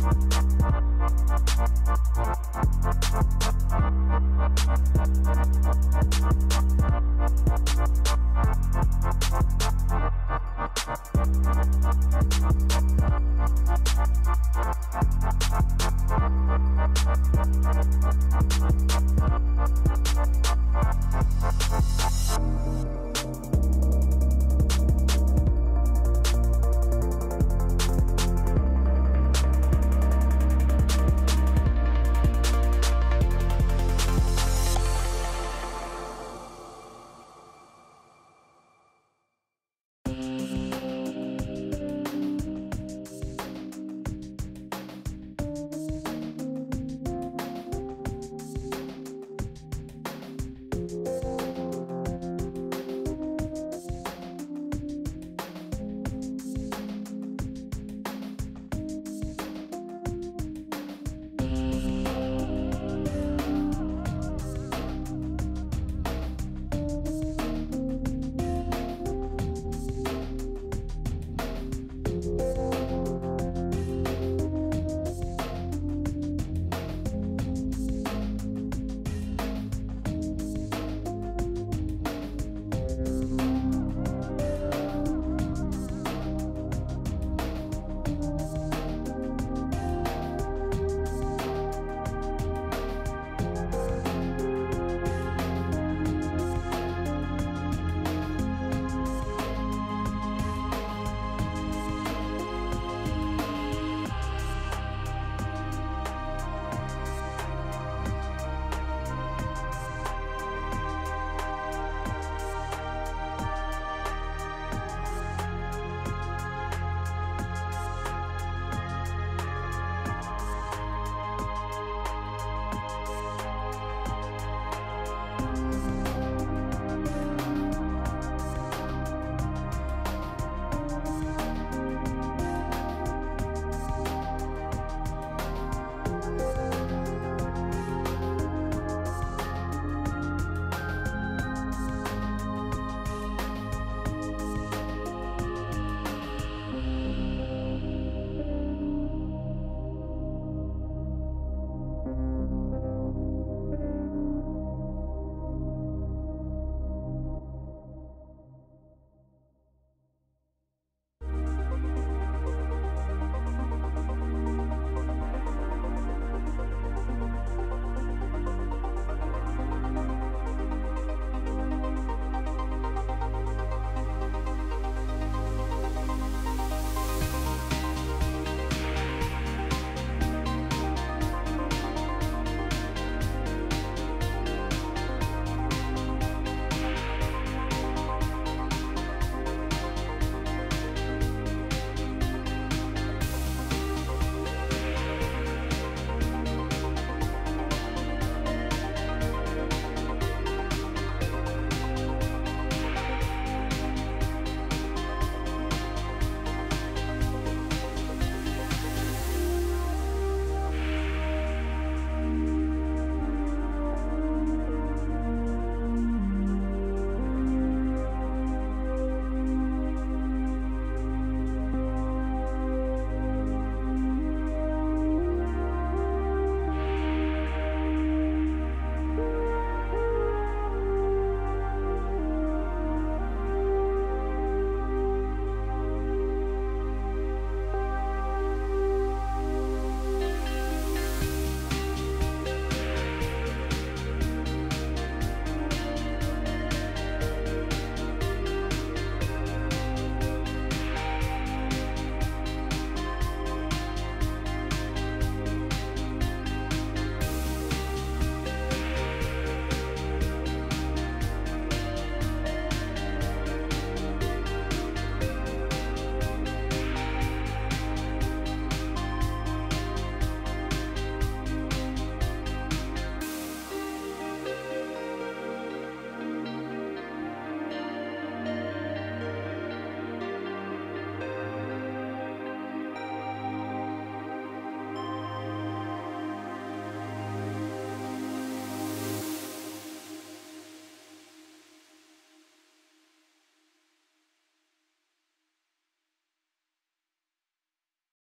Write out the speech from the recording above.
Bye.